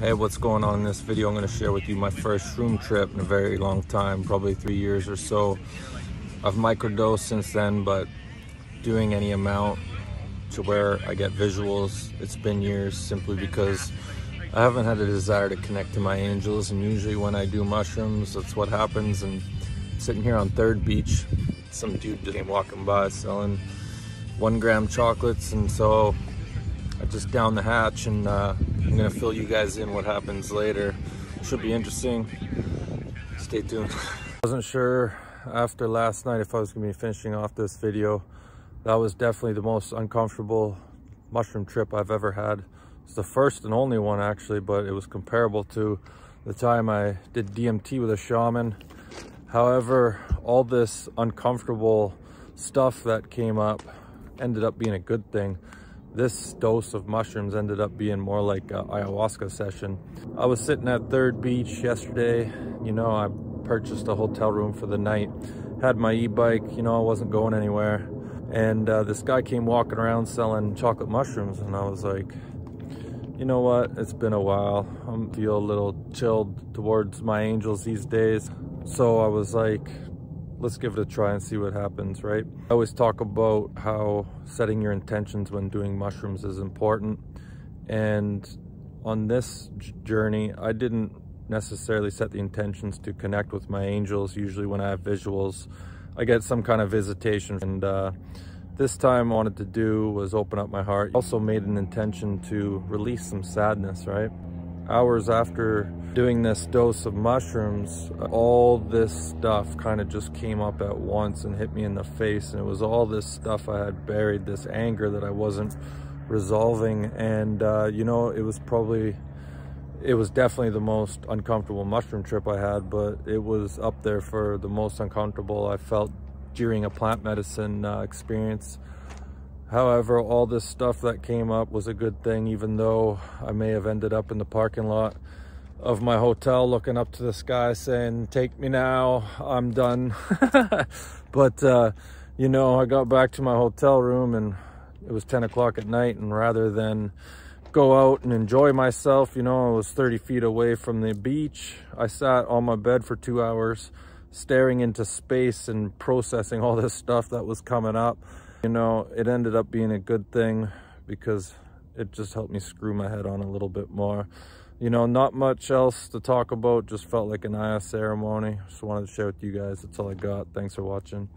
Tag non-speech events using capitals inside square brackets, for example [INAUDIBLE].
Hey, what's going on in this video? I'm going to share with you my first shroom trip in a very long time, probably three years or so. I've microdosed since then, but doing any amount to where I get visuals, it's been years simply because I haven't had a desire to connect to my angels. And usually when I do mushrooms, that's what happens. And sitting here on Third Beach, some dude came walking by selling one gram chocolates. And so I just down the hatch and uh, I'm gonna fill you guys in what happens later. Should be interesting. Stay tuned. [LAUGHS] Wasn't sure after last night if I was gonna be finishing off this video. That was definitely the most uncomfortable mushroom trip I've ever had. It's the first and only one actually, but it was comparable to the time I did DMT with a shaman. However, all this uncomfortable stuff that came up ended up being a good thing this dose of mushrooms ended up being more like a ayahuasca session. I was sitting at Third Beach yesterday. You know, I purchased a hotel room for the night. Had my e-bike, you know, I wasn't going anywhere. And uh, this guy came walking around selling chocolate mushrooms. And I was like, you know what? It's been a while. I feel a little chilled towards my angels these days. So I was like, let's give it a try and see what happens, right? I always talk about how setting your intentions when doing mushrooms is important. And on this journey, I didn't necessarily set the intentions to connect with my angels. Usually when I have visuals, I get some kind of visitation. And uh, this time I wanted to do was open up my heart. Also made an intention to release some sadness, right? Hours after doing this dose of mushrooms, all this stuff kind of just came up at once and hit me in the face. And it was all this stuff I had buried, this anger that I wasn't resolving. And, uh, you know, it was probably, it was definitely the most uncomfortable mushroom trip I had, but it was up there for the most uncomfortable I felt during a plant medicine uh, experience. However, all this stuff that came up was a good thing, even though I may have ended up in the parking lot of my hotel looking up to the sky saying, take me now, I'm done. [LAUGHS] but, uh, you know, I got back to my hotel room and it was 10 o'clock at night and rather than go out and enjoy myself, you know, I was 30 feet away from the beach. I sat on my bed for two hours staring into space and processing all this stuff that was coming up. You know, it ended up being a good thing because it just helped me screw my head on a little bit more. You know, not much else to talk about. Just felt like an Aya ceremony. Just wanted to share with you guys. That's all I got. Thanks for watching.